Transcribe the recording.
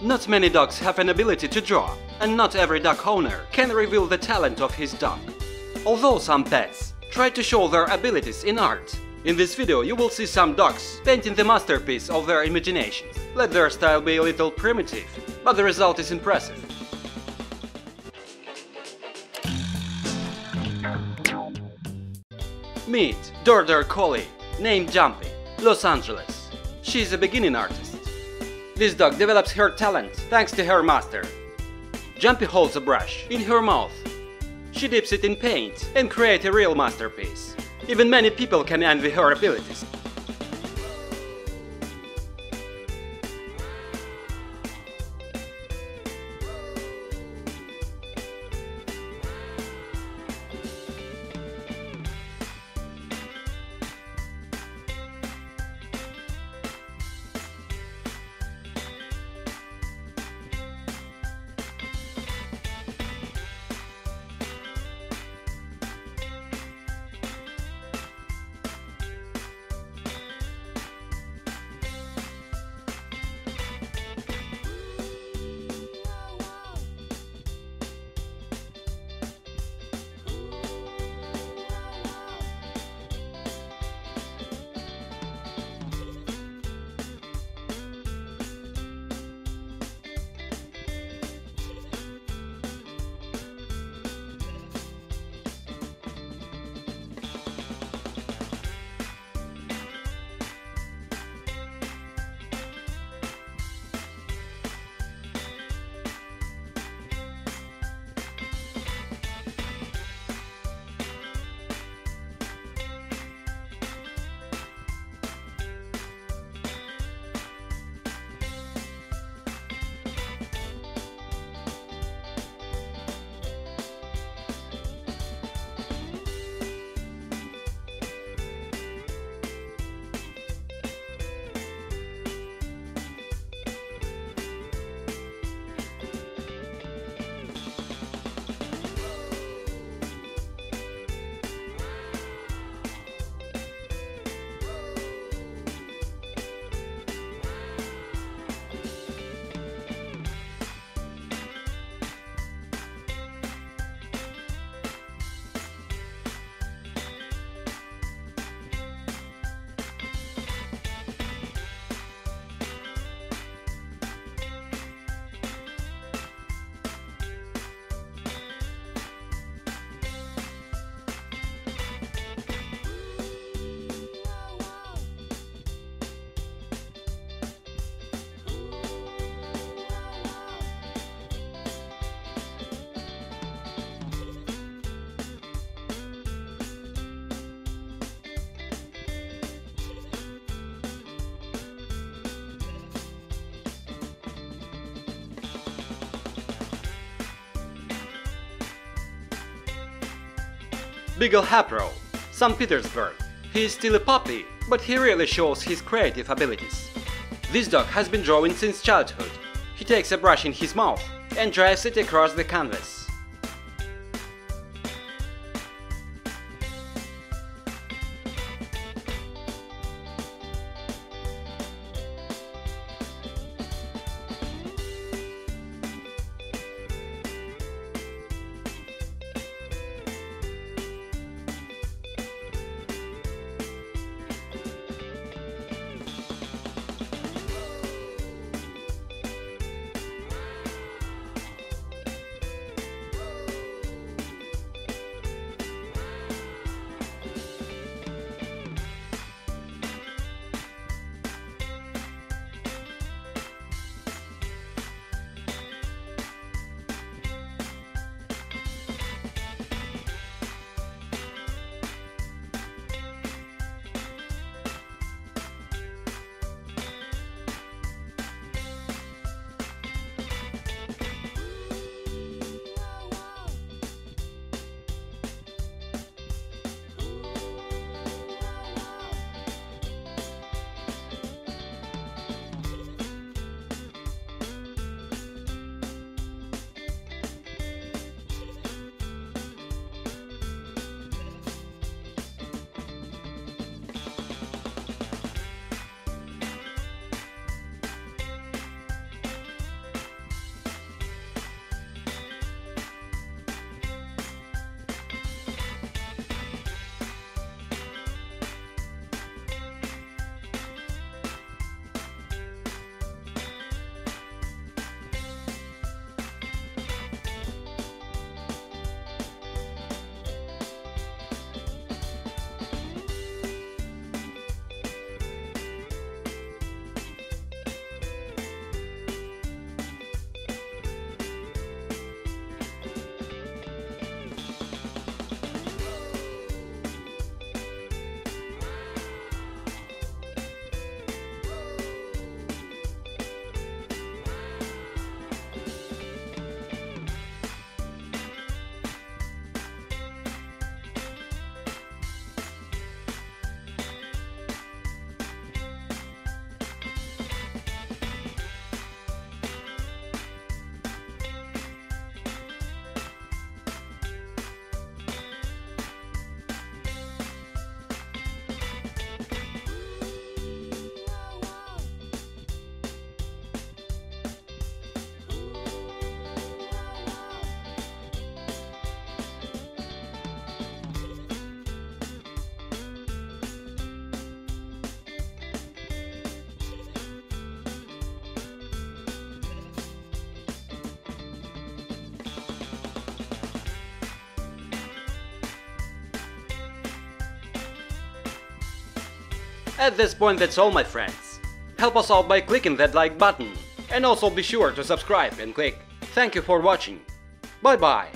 Not many dogs have an ability to draw, and not every dog owner can reveal the talent of his dog. Although some pets try to show their abilities in art, in this video you will see some dogs painting the masterpiece of their imaginations. Let their style be a little primitive, but the result is impressive. Meet Border Collie, named Jumpy, Los Angeles. She is a beginning artist. This dog develops her talent thanks to her master. Jumpy holds a brush in her mouth. She dips it in paint and creates a real masterpiece. Even many people can envy her abilities. Beagle Hapro, St. Petersburg. He is still a puppy, but he really shows his creative abilities. This dog has been drawing since childhood. He takes a brush in his mouth and drives it across the canvas. At this point that's all my friends. Help us out by clicking that like button. And also be sure to subscribe and click. Thank you for watching. Bye bye.